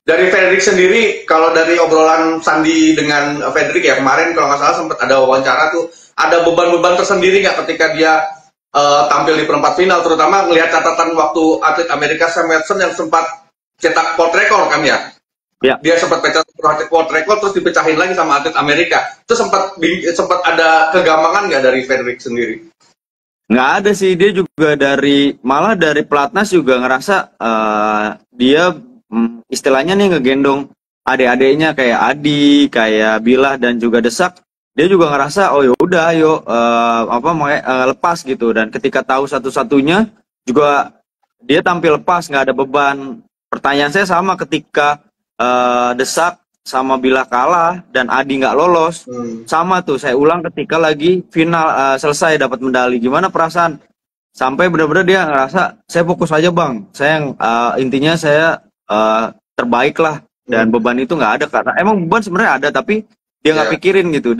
dari Frederick sendiri, kalau dari obrolan Sandi dengan Frederick ya kemarin kalau nggak salah sempat ada wawancara tuh, ada beban-beban tersendiri nggak ketika dia uh, tampil di perempat final, terutama melihat catatan waktu atlet Amerika Sam Watson yang sempat cetak port record kan ya? Ya. Dia sempat pecah port record terus dipecahin lagi sama atlet Amerika. Itu sempat sempat ada kegampangan nggak dari Frederick sendiri? Nggak ada sih, dia juga dari malah dari pelatnas juga ngerasa uh, dia hmm, istilahnya nih ngegendong adik-adiknya kayak Adi, kayak Bilah dan juga Desak. Dia juga ngerasa oh ya udah ayo uh, apa mau uh, lepas gitu dan ketika tahu satu-satunya juga dia tampil lepas nggak ada beban. Pertanyaan saya sama ketika uh, Desak sama Bilah kalah dan Adi nggak lolos hmm. sama tuh saya ulang ketika lagi final uh, selesai dapat medali gimana perasaan sampai benar-benar dia ngerasa saya fokus aja bang saya uh, intinya saya uh, terbaik lah dan hmm. beban itu nggak ada karena emang beban sebenarnya ada tapi dia nggak yeah. pikirin gitu